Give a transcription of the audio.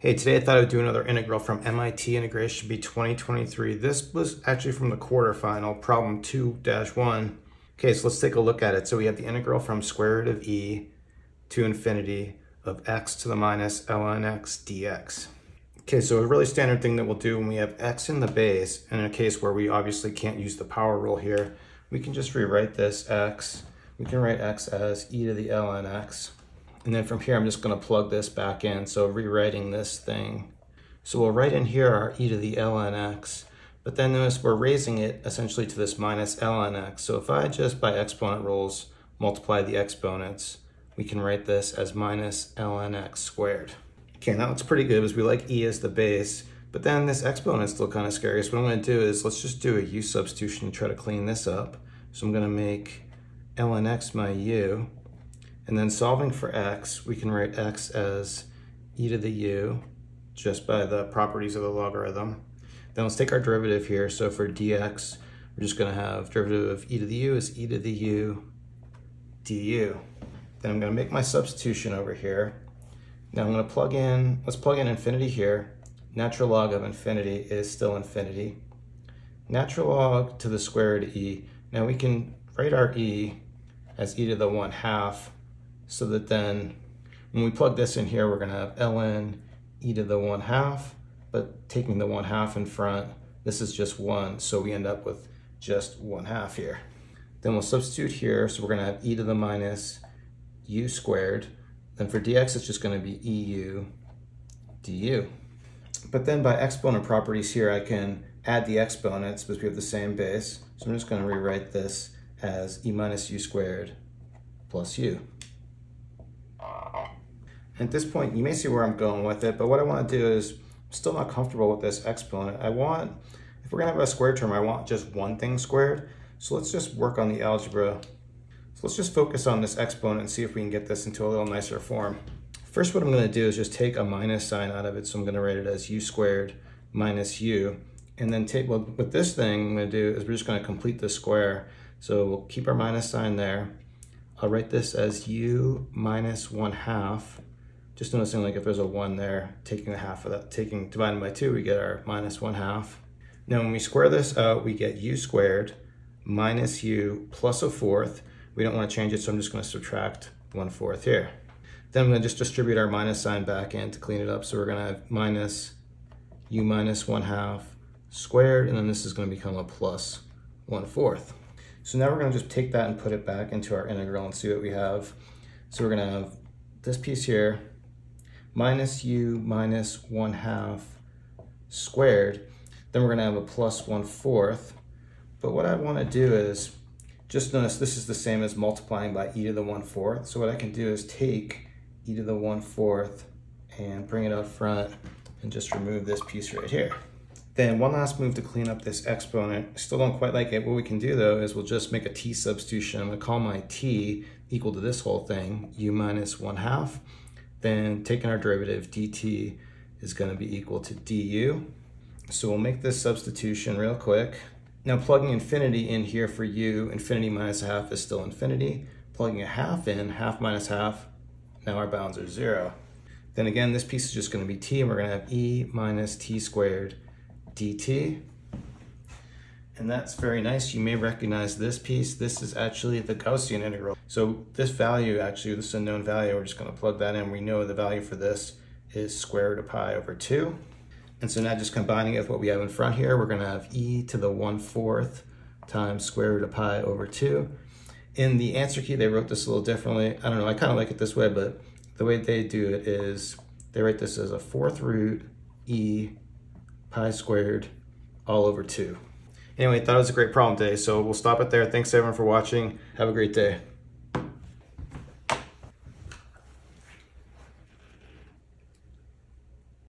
Hey, today I thought I'd do another integral from MIT Integration Bee 2023. This was actually from the quarterfinal, problem 2-1. Okay, so let's take a look at it. So we have the integral from square root of e to infinity of x to the minus ln x dx. Okay, so a really standard thing that we'll do when we have x in the base, and in a case where we obviously can't use the power rule here, we can just rewrite this x. We can write x as e to the ln x and then from here, I'm just gonna plug this back in. So rewriting this thing. So we'll write in here our e to the ln x, but then notice we're raising it essentially to this minus ln x. So if I just by exponent rules multiply the exponents, we can write this as minus ln x squared. Okay, that looks pretty good because we like e as the base, but then this exponent is still kind of scary. So what I'm gonna do is let's just do a u substitution and try to clean this up. So I'm gonna make ln x my u, and then solving for x, we can write x as e to the u, just by the properties of the logarithm. Then let's take our derivative here. So for dx, we're just gonna have derivative of e to the u is e to the u du. Then I'm gonna make my substitution over here. Now I'm gonna plug in, let's plug in infinity here. Natural log of infinity is still infinity. Natural log to the square root of e. Now we can write our e as e to the 1 half so that then when we plug this in here, we're gonna have ln e to the 1 half, but taking the 1 half in front, this is just 1, so we end up with just 1 half here. Then we'll substitute here, so we're gonna have e to the minus u squared. Then for dx, it's just gonna be eu du. But then by exponent properties here, I can add the exponents because we have the same base. So I'm just gonna rewrite this as e minus u squared plus u. At this point, you may see where I'm going with it, but what I want to do is, I'm still not comfortable with this exponent. I want, if we're gonna have a square term, I want just one thing squared. So let's just work on the algebra. So let's just focus on this exponent and see if we can get this into a little nicer form. First, what I'm gonna do is just take a minus sign out of it. So I'm gonna write it as u squared minus u. And then take, well, with this thing I'm gonna do is we're just gonna complete the square. So we'll keep our minus sign there. I'll write this as u minus one half just noticing like if there's a one there, taking the half of that, taking dividing by two, we get our minus one half. Now when we square this out, we get u squared minus u plus a fourth. We don't want to change it, so I'm just going to subtract one fourth here. Then I'm going to just distribute our minus sign back in to clean it up. So we're going to have minus u minus one half squared, and then this is going to become a plus one fourth. So now we're going to just take that and put it back into our integral and see what we have. So we're going to have this piece here minus u minus 1 half squared. Then we're going to have a plus 1 fourth. But what I want to do is, just notice this is the same as multiplying by e to the 1 fourth. So what I can do is take e to the 1 fourth and bring it up front and just remove this piece right here. Then one last move to clean up this exponent. Still don't quite like it. What we can do though is we'll just make a t substitution. I'm gonna call my t equal to this whole thing, u minus 1 half then taking our derivative dt is going to be equal to du. So we'll make this substitution real quick. Now plugging infinity in here for u, infinity minus half is still infinity. Plugging a half in, half minus half, now our bounds are zero. Then again, this piece is just going to be t, and we're going to have e minus t squared dt. And that's very nice. You may recognize this piece. This is actually the Gaussian integral. So this value, actually, this is a known value. We're just gonna plug that in. We know the value for this is square root of pi over two. And so now just combining it with what we have in front here, we're gonna have e to the one fourth times square root of pi over two. In the answer key, they wrote this a little differently. I don't know, I kind of like it this way, but the way they do it is they write this as a fourth root e pi squared all over two. Anyway, thought it was a great problem today, so we'll stop it there. Thanks everyone for watching. Have a great day.